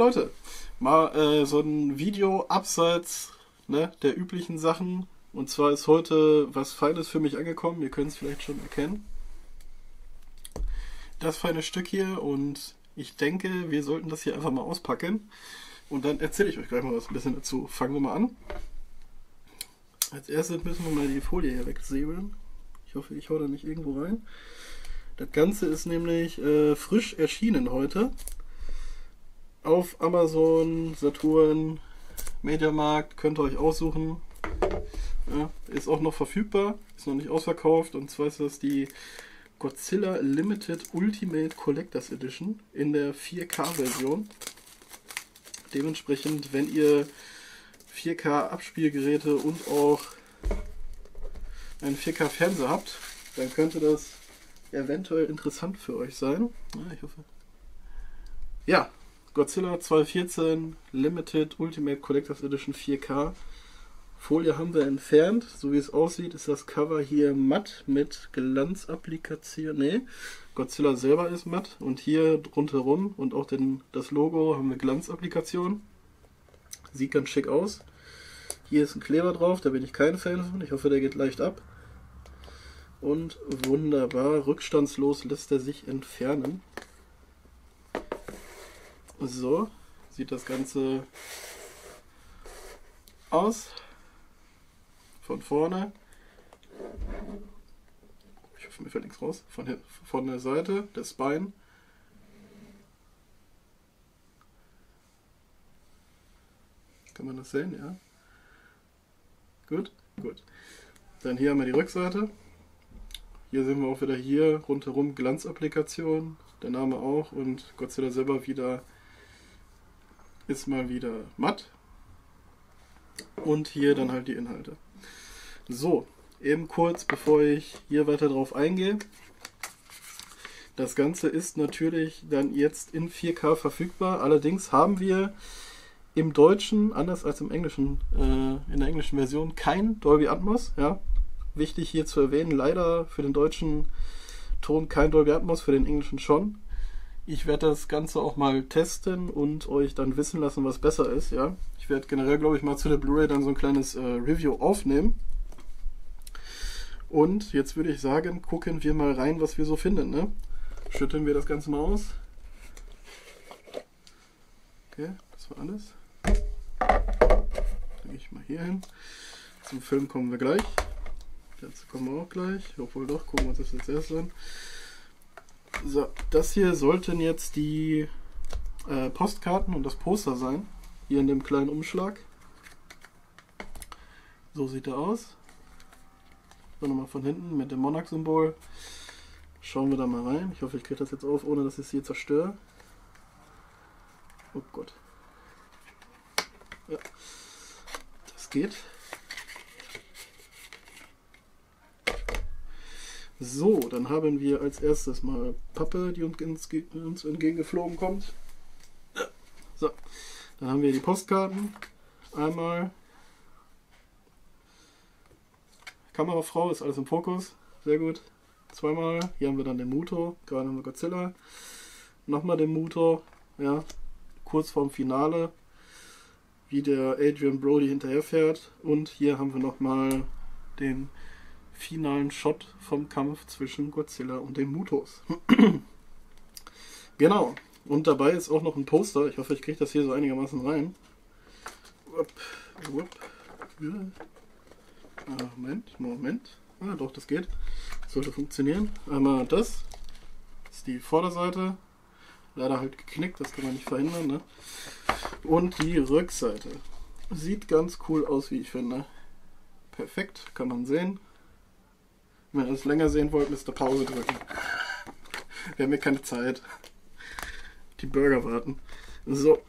Leute, mal äh, so ein Video abseits ne, der üblichen Sachen. Und zwar ist heute was Feines für mich angekommen. Ihr könnt es vielleicht schon erkennen. Das feine Stück hier und ich denke, wir sollten das hier einfach mal auspacken. Und dann erzähle ich euch gleich mal was ein bisschen dazu. Fangen wir mal an. Als erstes müssen wir mal die Folie hier wegsäbeln. Ich hoffe, ich hau da nicht irgendwo rein. Das Ganze ist nämlich äh, frisch erschienen heute. Auf Amazon, Saturn, Mediamarkt. Könnt ihr euch aussuchen. Ja, ist auch noch verfügbar. Ist noch nicht ausverkauft. Und zwar ist das die Godzilla Limited Ultimate Collectors Edition in der 4K-Version. Dementsprechend, wenn ihr 4K-Abspielgeräte und auch einen 4K-Fernseher habt, dann könnte das eventuell interessant für euch sein. Ja, ich hoffe. Ja, Godzilla 2014 Limited Ultimate Collectors Edition 4K. Folie haben wir entfernt. So wie es aussieht, ist das Cover hier matt mit Glanzapplikation. Ne, Godzilla selber ist matt und hier rundherum und auch den, das Logo haben wir Glanzapplikation. Sieht ganz schick aus. Hier ist ein Kleber drauf, da bin ich kein Fan von. Ich hoffe, der geht leicht ab. Und wunderbar, rückstandslos lässt er sich entfernen. So sieht das Ganze aus. Von vorne. Ich hoffe, mir fällt nichts raus. Von, von der Seite, das Bein. Kann man das sehen, ja? Gut, gut. Dann hier haben wir die Rückseite. Hier sehen wir auch wieder hier rundherum Glanzapplikation, der Name auch und Godzilla selber wieder ist mal wieder matt. Und hier dann halt die Inhalte. So, eben kurz, bevor ich hier weiter drauf eingehe. Das Ganze ist natürlich dann jetzt in 4K verfügbar. Allerdings haben wir im Deutschen, anders als im Englischen, äh, in der englischen Version, kein Dolby Atmos. Ja? Wichtig hier zu erwähnen, leider für den deutschen Ton kein Dolby Atmos, für den englischen schon. Ich werde das Ganze auch mal testen und euch dann wissen lassen, was besser ist. Ja? Ich werde generell, glaube ich, mal zu der Blu-ray dann so ein kleines äh, Review aufnehmen. Und jetzt würde ich sagen, gucken wir mal rein, was wir so finden. Ne? Schütteln wir das Ganze mal aus. Okay, das war alles. Lege ich mal hier hin. Zum Film kommen wir gleich. Dazu kommen wir auch gleich. Obwohl doch, gucken wir uns das jetzt erst an. So, das hier sollten jetzt die äh, Postkarten und das Poster sein. Hier in dem kleinen Umschlag. So sieht er aus. So nochmal von hinten mit dem Monarch-Symbol. Schauen wir da mal rein. Ich hoffe, ich kriege das jetzt auf, ohne dass ich es hier zerstöre. Oh Gott. Ja, das geht. So, dann haben wir als erstes mal Pappe, die uns entgegengeflogen kommt. So, dann haben wir die Postkarten. Einmal. Kamerafrau ist alles im Fokus. Sehr gut. Zweimal. Hier haben wir dann den Muto. Gerade haben wir Godzilla. Nochmal den Muto. Ja, kurz vorm Finale wie der Adrian Brody hinterherfährt. Und hier haben wir nochmal den finalen Shot vom Kampf zwischen Godzilla und den Mutos. genau. Und dabei ist auch noch ein Poster. Ich hoffe, ich kriege das hier so einigermaßen rein. Upp, upp. Ah, Moment, Moment. Ah, doch, das geht. Sollte funktionieren. Einmal das. Das ist die Vorderseite. Leider halt geknickt, das kann man nicht verhindern. Ne? Und die Rückseite. Sieht ganz cool aus, wie ich finde. Perfekt, kann man sehen. Wenn ihr es länger sehen wollt, müsst ihr Pause drücken. Wir haben hier keine Zeit. Die Burger warten. So.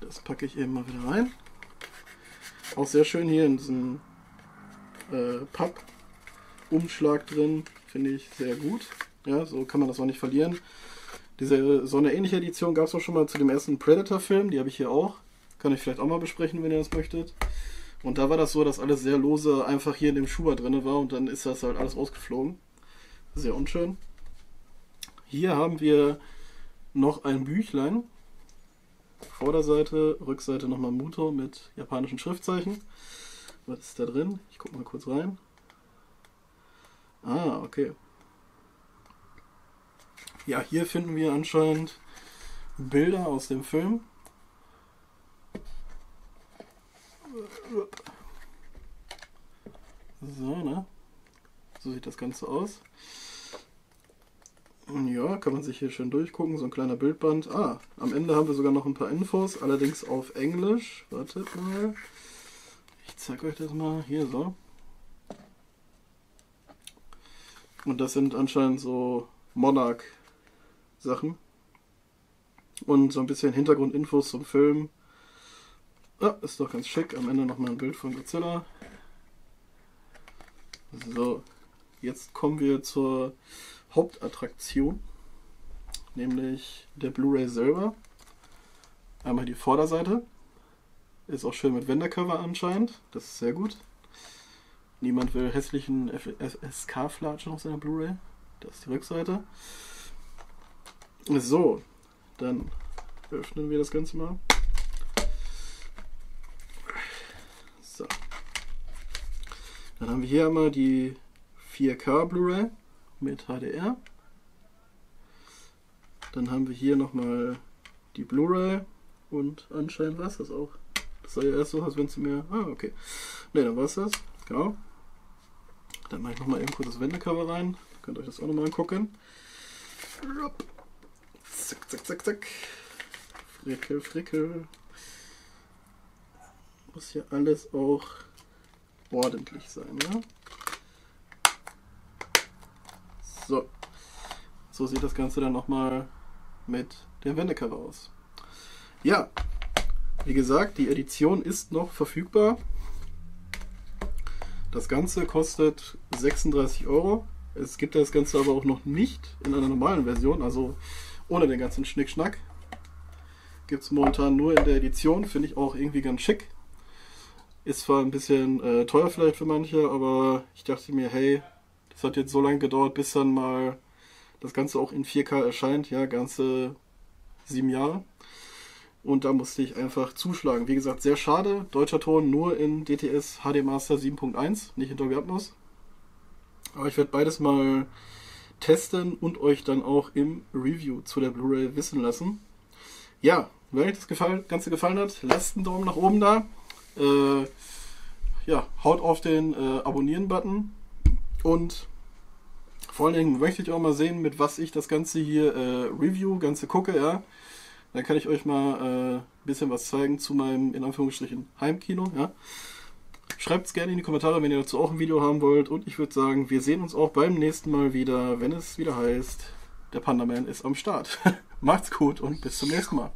Das packe ich eben mal wieder rein. Auch sehr schön hier in diesem äh, Papp-Umschlag drin. Finde ich sehr gut. Ja, so kann man das auch nicht verlieren. Diese, so eine ähnliche Edition gab es auch schon mal zu dem ersten Predator-Film. Die habe ich hier auch. Kann ich vielleicht auch mal besprechen, wenn ihr das möchtet. Und da war das so, dass alles sehr lose einfach hier in dem Schuber drin war und dann ist das halt alles rausgeflogen. Sehr unschön. Hier haben wir noch ein Büchlein. Vorderseite, Rückseite nochmal Muto mit japanischen Schriftzeichen. Was ist da drin? Ich gucke mal kurz rein. Ah, okay. Ja, hier finden wir anscheinend Bilder aus dem Film. So, ne? So sieht das Ganze aus. Ja, kann man sich hier schön durchgucken, so ein kleiner Bildband. Ah, am Ende haben wir sogar noch ein paar Infos, allerdings auf Englisch. Wartet mal. Ich zeige euch das mal. Hier so. Und das sind anscheinend so Monarch-Sachen. Und so ein bisschen Hintergrundinfos zum Film. Ah, ist doch ganz schick. Am Ende nochmal ein Bild von Godzilla. So, jetzt kommen wir zur Hauptattraktion, nämlich der Blu-ray selber. Einmal die Vorderseite. Ist auch schön mit Wendercover anscheinend. Das ist sehr gut. Niemand will hässlichen SK-Flatschen auf seiner Blu-ray. Das ist die Rückseite. So, dann öffnen wir das Ganze mal. So. Dann haben wir hier einmal die 4K Blu-ray mit HDR. Dann haben wir hier nochmal die Blu-ray und anscheinend war es das auch. Das sah ja erst so aus, wenn sie mir. Ah, okay. Ne, dann war es das. Genau. Dann mache ich nochmal eben kurz das Wendecover rein. Könnt euch das auch nochmal angucken. Zack, zack, zack, zack. Frickel, frickel. Muss hier alles auch ordentlich sein, ja? So. So sieht das Ganze dann nochmal mit dem Wendecover aus. Ja, wie gesagt, die Edition ist noch verfügbar. Das Ganze kostet 36 Euro. Es gibt das Ganze aber auch noch nicht in einer normalen Version, also ohne den ganzen Schnickschnack. Gibt es momentan nur in der Edition, finde ich auch irgendwie ganz schick. Ist zwar ein bisschen äh, teuer vielleicht für manche, aber ich dachte mir, hey, das hat jetzt so lange gedauert, bis dann mal das Ganze auch in 4K erscheint, ja, ganze sieben Jahre. Und da musste ich einfach zuschlagen. Wie gesagt, sehr schade. Deutscher Ton nur in DTS HD Master 7.1, nicht in Dolby Atmos. Aber ich werde beides mal testen und euch dann auch im Review zu der Blu-ray wissen lassen. Ja, wenn euch das Ganze gefallen hat, lasst einen Daumen nach oben da. Äh, ja, haut auf den äh, Abonnieren-Button und vor allen Dingen möchte ich auch mal sehen, mit was ich das Ganze hier äh, review, Ganze gucke, ja. Dann kann ich euch mal ein äh, bisschen was zeigen zu meinem, in Anführungsstrichen, Heimkino. Ja. Schreibt es gerne in die Kommentare, wenn ihr dazu auch ein Video haben wollt. Und ich würde sagen, wir sehen uns auch beim nächsten Mal wieder, wenn es wieder heißt, der Panda Man ist am Start. Macht's gut und bis zum nächsten Mal.